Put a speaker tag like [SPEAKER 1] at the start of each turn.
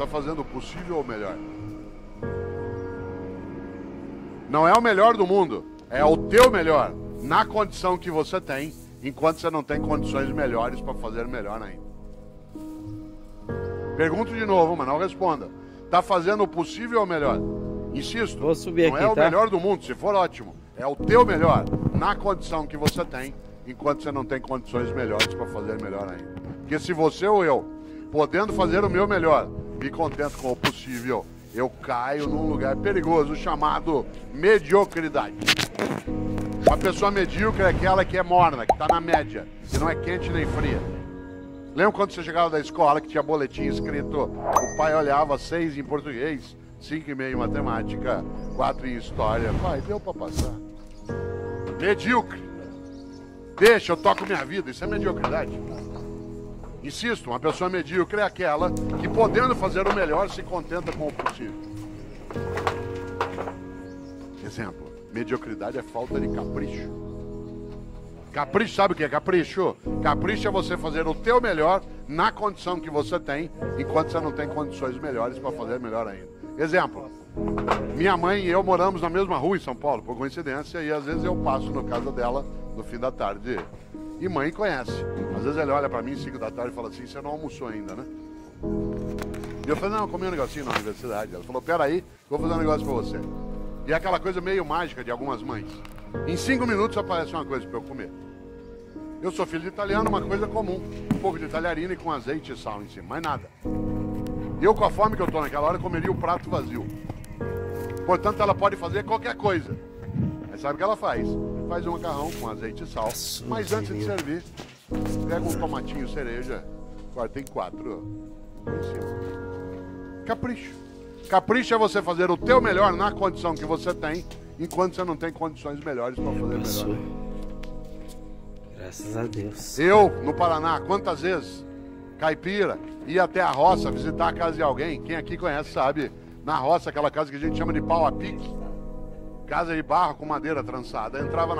[SPEAKER 1] Tá fazendo o possível ou o melhor? Não é o melhor do mundo, é o teu melhor, na condição que você tem, enquanto você não tem condições melhores para fazer melhor ainda. Pergunto de novo, mas não responda. Tá fazendo o possível ou o melhor? Insisto,
[SPEAKER 2] Vou subir
[SPEAKER 1] não
[SPEAKER 2] aqui,
[SPEAKER 1] é o
[SPEAKER 2] tá?
[SPEAKER 1] melhor do mundo, se for ótimo. É o teu melhor, na condição que você tem, enquanto você não tem condições melhores para fazer melhor ainda. Porque se você ou eu, podendo fazer o meu melhor, me contento com o possível, eu caio num lugar perigoso chamado mediocridade. Uma pessoa medíocre é aquela que é morna, que está na média, que não é quente nem fria. Lembra quando você chegava da escola que tinha boletim escrito, o pai olhava seis em português, cinco e meio em matemática, quatro em história. Pai, deu para passar. Medíocre. Deixa, eu toco minha vida. Isso é mediocridade. Insisto, uma pessoa medíocre é aquela que, podendo fazer o melhor, se contenta com o possível. Exemplo: mediocridade é falta de capricho. Capricho, sabe o que é capricho? Capricho é você fazer o teu melhor na condição que você tem, enquanto você não tem condições melhores para fazer melhor ainda. Exemplo: minha mãe e eu moramos na mesma rua em São Paulo, por coincidência, e às vezes eu passo na casa dela no fim da tarde. E mãe conhece. Às vezes ele olha para mim 5 da tarde e fala assim: Você não almoçou ainda, né? E eu falei: Não, eu comi um negocinho na universidade. Ela falou: Peraí, vou fazer um negócio para você. E é aquela coisa meio mágica de algumas mães. Em cinco minutos aparece uma coisa para eu comer. Eu sou filho de italiano, uma coisa comum. Um pouco de talharina e com azeite e sal em cima, mais nada. E eu, com a fome que eu tô naquela hora, comeria o prato vazio. Portanto, ela pode fazer qualquer coisa. Mas sabe o que ela faz? Faz um macarrão com azeite e sal. Mas antes de servir, pega um tomatinho cereja, corta em quatro. Em cima. Capricho. Capricho é você fazer o teu melhor na condição que você tem, enquanto você não tem condições melhores para fazer
[SPEAKER 2] Passou.
[SPEAKER 1] melhor.
[SPEAKER 2] Graças a Deus.
[SPEAKER 1] Eu, no Paraná, quantas vezes, caipira, ia até a roça visitar a casa de alguém, quem aqui conhece sabe, na roça, aquela casa que a gente chama de pau a pique, casa de barro com madeira trançada, entrava na